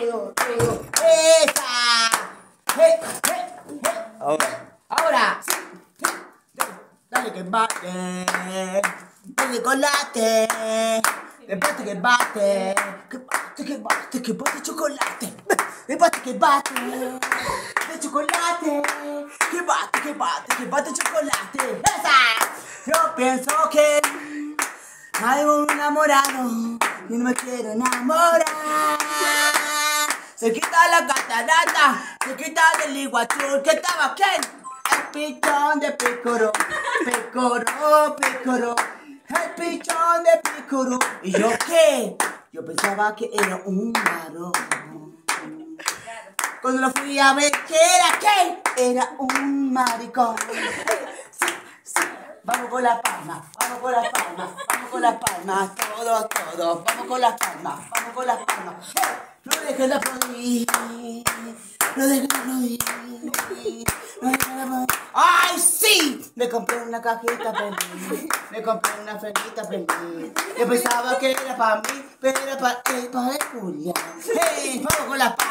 todo, todo. ¡Esa! ¡Hey, hey, hey! Ahora. Ahora, sí, sí, dale, dale que bate, dale colate, que bate que bate, que bate que bate, que bate chocolate, que bate que bate, de chocolate, que bate que bate, que bate chocolate. ¡Esa! Yo pienso que hay un enamorado y no me quiero enamorar. Se quita la catarata, se quita del iguazú que estaba quién? El pichón de pícoro, pícoro, pícoro, el pichón de pícoro. ¿Y yo qué? Yo pensaba que era un varón. Cuando lo fui a ver, ¿qué era qué? Era un maricón. Sí, sí. Vamos con las palmas, vamos con las palmas, vamos con las palmas, todos, todos, vamos con las palmas, vamos con las palmas. No dejes de aplaudir, no dejes de aplaudir, no dejes de aplaudir. ¡Ay, sí! Me compré una cajita feliz, me compré una felita feliz. Yo pensaba que era para mí, pero era para, eh, para Julia. ¡Hey! Vamos con las palmas.